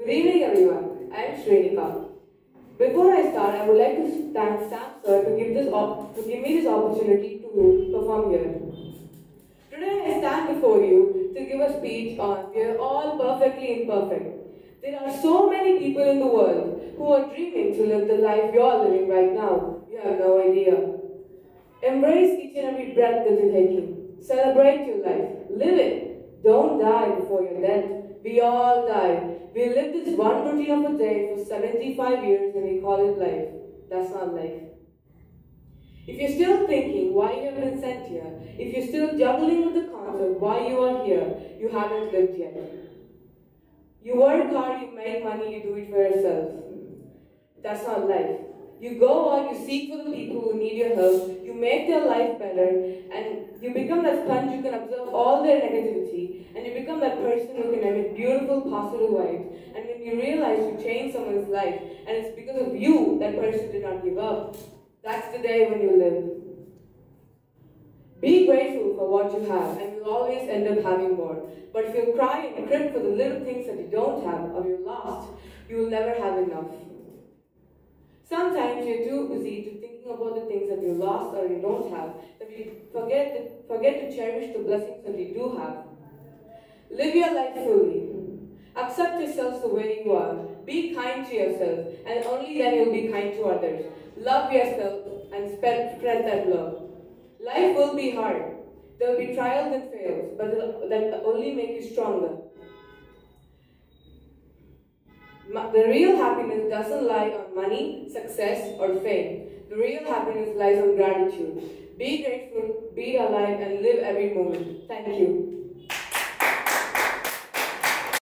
Good evening, everyone. I am Srinikaa. Before I start, I would like to thank Sam sir to give this to give me this opportunity to perform here. Today, I stand before you to give a speech on "We are all perfectly imperfect." There are so many people in the world who are dreaming to live the life you are living right now. You have no idea. Embrace each and every breath that you're taking. Celebrate your life. Live it. Don't die before you're dead. We all die. We live this one routine of a day for 75 years and we call it life. That's not life. If you're still thinking why you have been sent here, if you're still juggling with the concept why you are here, you haven't lived yet. You work hard, you make money, you do it for yourself. That's not life. You go out, you seek for the people who need your help, you make their life better, and you become that sponge you can absorb all their negativity, and you that person who can a beautiful, positive vibes. And when you realize you changed someone's life, and it's because of you that person did not give up, that's the day when you live. Be grateful for what you have, and you'll always end up having more. But if you cry and cry for the little things that you don't have or you're lost, you will never have enough. Sometimes you're too busy to thinking about the things that you lost or you don't have that you forget to, forget to cherish the blessings that you do have. Live your life fully. Accept yourself the way you are. Be kind to yourself, and only then you'll be kind to others. Love yourself and spread, that love. Life will be hard. There will be trials and fails, but that only make you stronger. The real happiness doesn't lie on money, success, or fame. The real happiness lies on gratitude. Be grateful, be alive, and live every moment. Thank you.